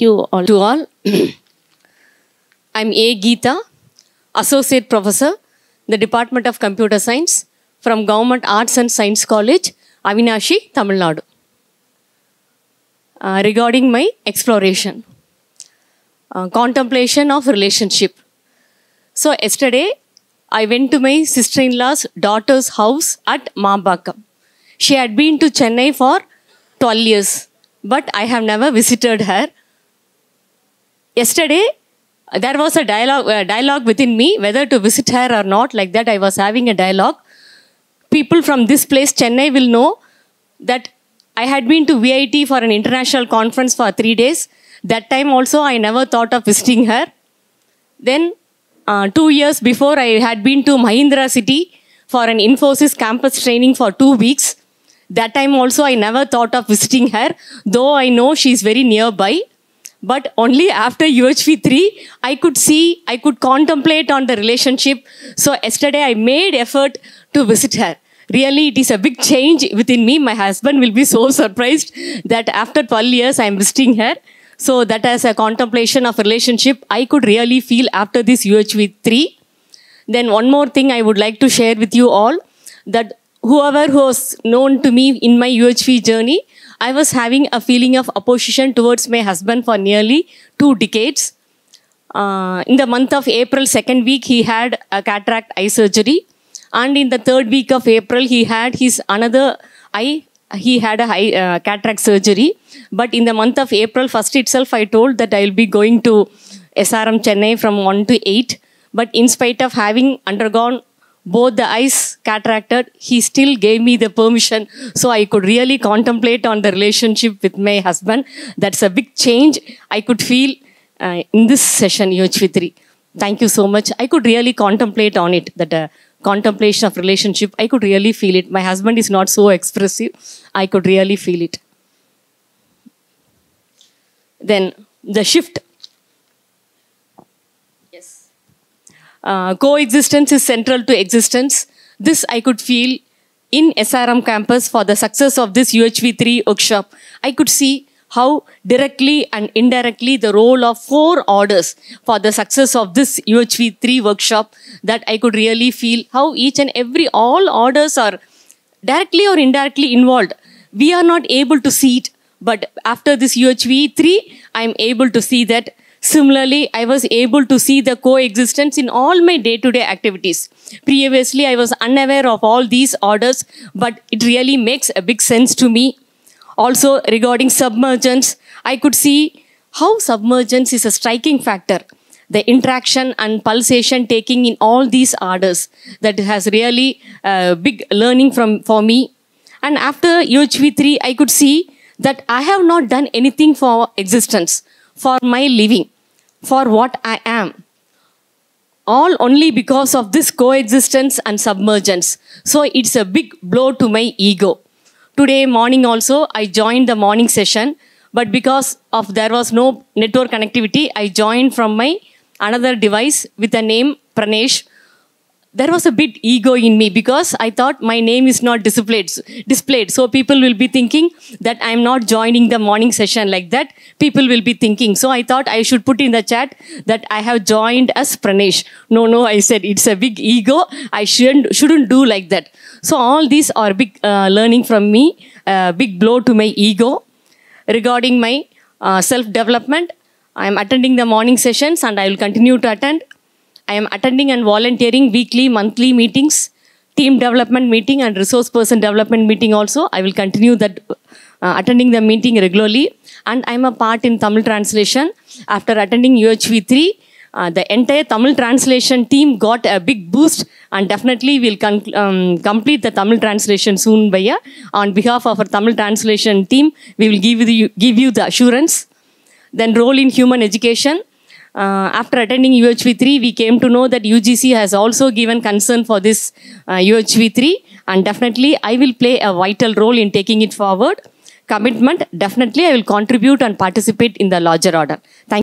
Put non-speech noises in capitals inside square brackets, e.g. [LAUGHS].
you all to all. [CLEARS THROAT] I'm A. Geetha, Associate Professor, the Department of Computer Science from Government Arts and Science College, Avinashi, Tamil Nadu. Uh, regarding my exploration, uh, contemplation of relationship. So yesterday, I went to my sister-in-law's daughter's house at Mambakam. She had been to Chennai for 12 years, but I have never visited her. Yesterday, there was a dialogue, uh, dialogue within me whether to visit her or not. Like that, I was having a dialogue. People from this place, Chennai, will know that I had been to VIT for an international conference for three days. That time also, I never thought of visiting her. Then, uh, two years before, I had been to Mahindra city for an Infosys campus training for two weeks. That time also, I never thought of visiting her, though I know she's very nearby. But only after UHV 3, I could see, I could contemplate on the relationship. So yesterday, I made effort to visit her. Really, it is a big change within me. My husband will be so [LAUGHS] surprised that after 12 years, I am visiting her. So that as a contemplation of relationship, I could really feel after this UHV 3. Then one more thing I would like to share with you all that whoever who was known to me in my UHV journey, I was having a feeling of opposition towards my husband for nearly two decades. Uh, in the month of April, second week, he had a cataract eye surgery. And in the third week of April, he had his another eye, he had a eye, uh, cataract surgery. But in the month of April, first itself, I told that I will be going to SRM Chennai from 1 to 8. But in spite of having undergone both the eyes cataracted, he still gave me the permission so I could really contemplate on the relationship with my husband. That's a big change I could feel uh, in this session, UHV3. Thank you so much. I could really contemplate on it, that uh, contemplation of relationship. I could really feel it. My husband is not so expressive. I could really feel it. Then the shift. Uh, coexistence is central to existence. This I could feel in SRM campus for the success of this UHV3 workshop. I could see how directly and indirectly the role of four orders for the success of this UHV3 workshop that I could really feel how each and every, all orders are directly or indirectly involved. We are not able to see it, but after this UHV3, I am able to see that Similarly, I was able to see the coexistence in all my day-to-day activities. Previously, I was unaware of all these orders, but it really makes a big sense to me. Also, regarding submergence, I could see how submergence is a striking factor. The interaction and pulsation taking in all these orders that has really uh, big learning from for me. And after UHV3, I could see that I have not done anything for existence, for my living, for what I am all only because of this coexistence and submergence. So it's a big blow to my ego. Today morning also, I joined the morning session, but because of there was no network connectivity, I joined from my another device with the name Pranesh. There was a bit ego in me because I thought my name is not displayed. Displayed, so people will be thinking that I am not joining the morning session like that. People will be thinking. So I thought I should put in the chat that I have joined as Pranesh. No, no, I said it's a big ego. I shouldn't shouldn't do like that. So all these are big uh, learning from me. Uh, big blow to my ego regarding my uh, self development. I am attending the morning sessions and I will continue to attend. I am attending and volunteering weekly, monthly meetings, team development meeting and resource person development meeting also. I will continue that uh, attending the meeting regularly. And I am a part in Tamil translation. After attending UHV3, uh, the entire Tamil translation team got a big boost and definitely we'll um, complete the Tamil translation soon, Bhaiya. On behalf of our Tamil translation team, we will give you, give you the assurance. Then role in human education. Uh, after attending UHV3, we came to know that UGC has also given concern for this uh, UHV3 and definitely I will play a vital role in taking it forward. Commitment, definitely I will contribute and participate in the larger order. Thank